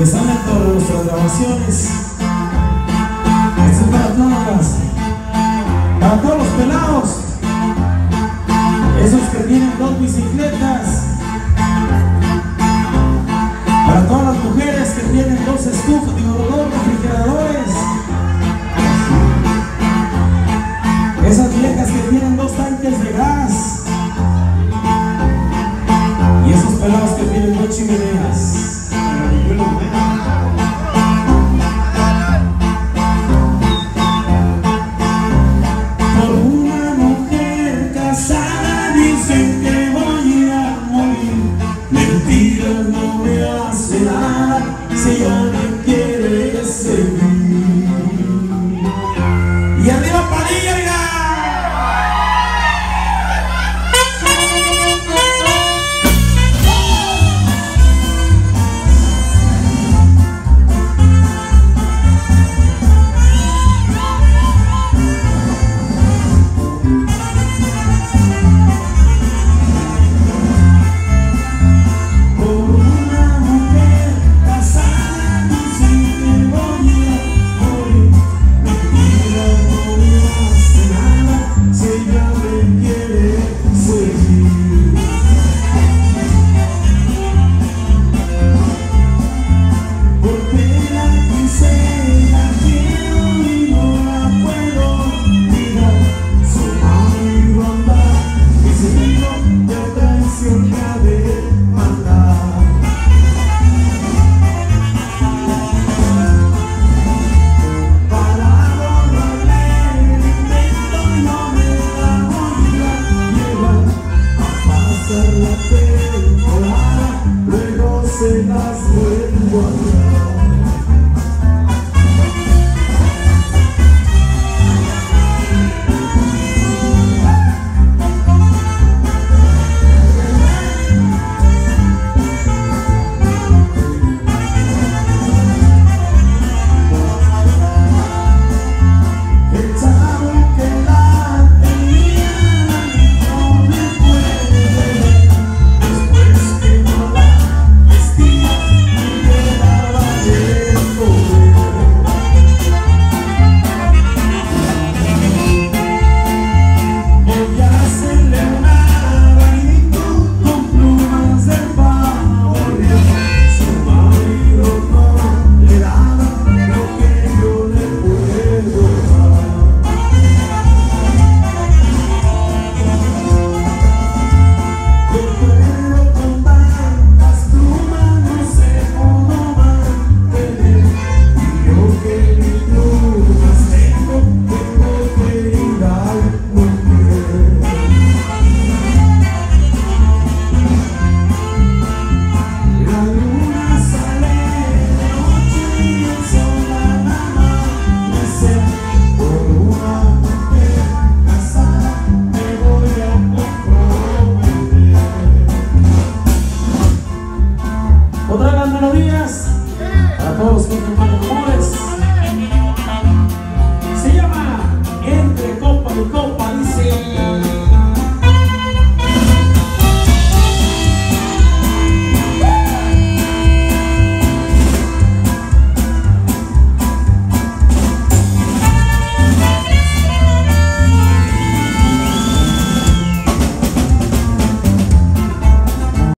que en todas nuestras grabaciones. Esto es para todas, para todos los pelados, esos que tienen dos bicicletas, para todas las mujeres que tienen dos estufas, digo, dos refrigeradores, esas viejas que tienen dos tanques de gas, y esos pelados que tienen dos chimeneas.